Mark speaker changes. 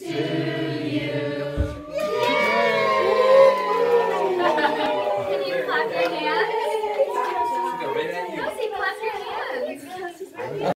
Speaker 1: Can you clap your hands?
Speaker 2: Go right.